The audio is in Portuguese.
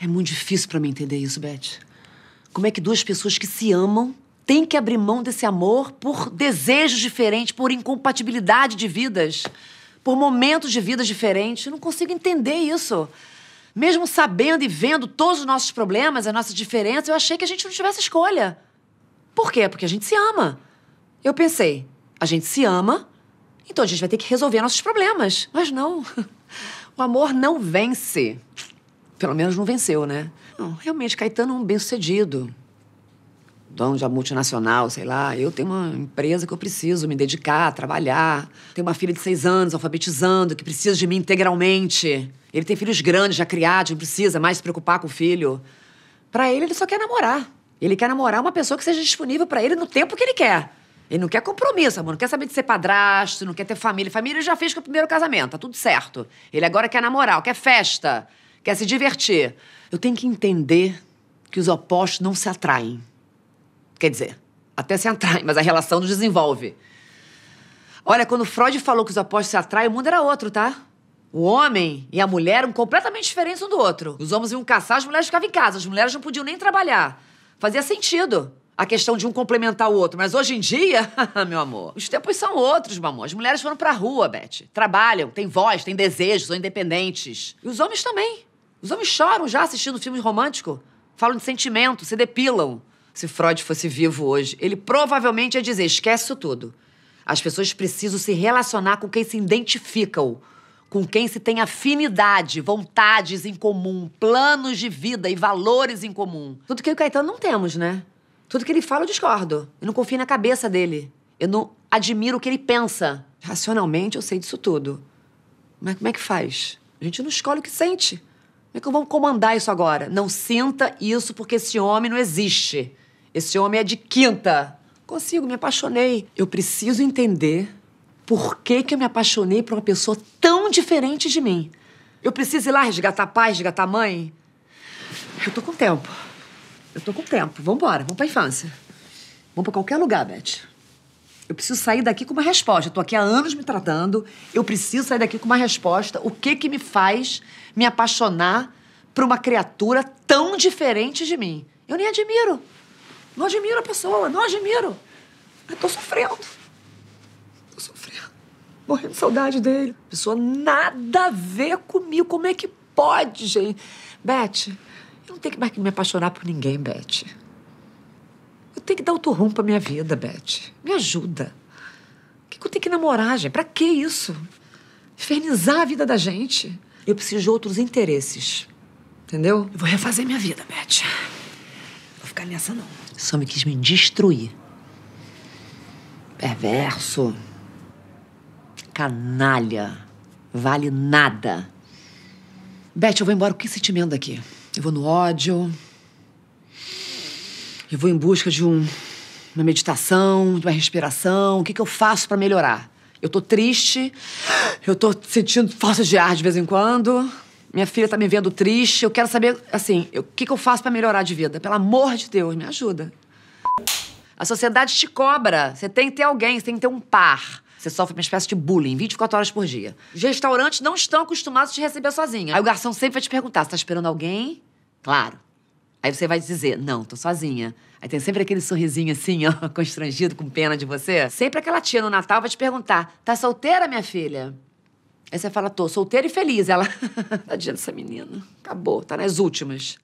É muito difícil para mim entender isso, Beth. Como é que duas pessoas que se amam têm que abrir mão desse amor por desejos diferentes, por incompatibilidade de vidas, por momentos de vidas diferentes? Eu não consigo entender isso. Mesmo sabendo e vendo todos os nossos problemas, as nossas diferenças, eu achei que a gente não tivesse escolha. Por quê? Porque a gente se ama. Eu pensei, a gente se ama, então a gente vai ter que resolver nossos problemas. Mas não. O amor não vence. Pelo menos não venceu, né? Não, realmente, Caetano é um bem-sucedido. Dono de uma multinacional, sei lá. Eu tenho uma empresa que eu preciso me dedicar, trabalhar. Tenho uma filha de seis anos, alfabetizando, que precisa de mim integralmente. Ele tem filhos grandes, já criados, não precisa mais se preocupar com o filho. Para ele, ele só quer namorar. Ele quer namorar uma pessoa que seja disponível para ele no tempo que ele quer. Ele não quer compromisso, amor. Não quer saber de ser padrasto, não quer ter família. Família ele já fez com o primeiro casamento, tá tudo certo. Ele agora quer namorar, quer festa, quer se divertir. Eu tenho que entender que os opostos não se atraem. Quer dizer, até se atraem, mas a relação não desenvolve. Olha, quando Freud falou que os opostos se atraem, o mundo era outro, tá? O homem e a mulher eram completamente diferentes um do outro. Os homens iam caçar, as mulheres ficavam em casa. As mulheres não podiam nem trabalhar. Fazia sentido a questão de um complementar o outro. Mas hoje em dia, meu amor, os tempos são outros, meu amor. As mulheres foram pra rua, Beth. Trabalham, têm voz, têm desejos, são independentes. E os homens também. Os homens choram já assistindo filme romântico. Falam de sentimento, se depilam. Se Freud fosse vivo hoje, ele provavelmente ia dizer: esquece isso tudo. As pessoas precisam se relacionar com quem se identificam, com quem se tem afinidade, vontades em comum, planos de vida e valores em comum. Tudo que eu e o Caetano não temos, né? Tudo que ele fala, eu discordo. Eu não confio na cabeça dele. Eu não admiro o que ele pensa. Racionalmente, eu sei disso tudo. Mas como é que faz? A gente não escolhe o que sente. Como é que vou comandar isso agora? Não sinta isso porque esse homem não existe. Esse homem é de quinta. Consigo, me apaixonei. Eu preciso entender por que, que eu me apaixonei por uma pessoa tão diferente de mim. Eu preciso ir lá resgatar pai, resgatar mãe. Eu tô com tempo. Eu tô com tempo. Vambora, vamos pra infância. Vamos pra qualquer lugar, Beth. Eu preciso sair daqui com uma resposta. Eu tô aqui há anos me tratando. Eu preciso sair daqui com uma resposta. O que que me faz me apaixonar por uma criatura tão diferente de mim? Eu nem admiro. Não admiro a pessoa, não admiro. Eu tô sofrendo. Tô sofrendo. Morrendo de saudade dele. Pessoa nada a ver comigo. Como é que pode, gente? Beth, eu não tenho que mais me apaixonar por ninguém, Beth. Tenho que dar outro rumo pra minha vida, Beth. Me ajuda. O que eu tenho que namorar, gente? Pra que isso? Infernizar a vida da gente. Eu preciso de outros interesses. Entendeu? Eu vou refazer minha vida, Beth. Não vou ficar nessa, não. Só me quis me destruir. Perverso. Canalha. Vale nada. Beth, eu vou embora com que sentimento daqui? Eu vou no ódio. Eu vou em busca de um, uma meditação, de uma respiração. O que, que eu faço para melhorar? Eu tô triste, eu tô sentindo falta de ar de vez em quando. Minha filha tá me vendo triste. Eu quero saber, assim, o que, que eu faço para melhorar de vida? Pelo amor de Deus, me ajuda. A sociedade te cobra. Você tem que ter alguém, você tem que ter um par. Você sofre uma espécie de bullying 24 horas por dia. Os restaurantes não estão acostumados a te receber sozinha. Aí o garçom sempre vai te perguntar: você tá esperando alguém? Claro. Aí você vai dizer: não, tô sozinha. Aí tem sempre aquele sorrisinho assim, ó, constrangido, com pena de você. Sempre aquela tia no Natal vai te perguntar: tá solteira, minha filha? Aí você fala: tô solteira e feliz. Ela, tadinha dessa menina. Acabou, tá nas últimas.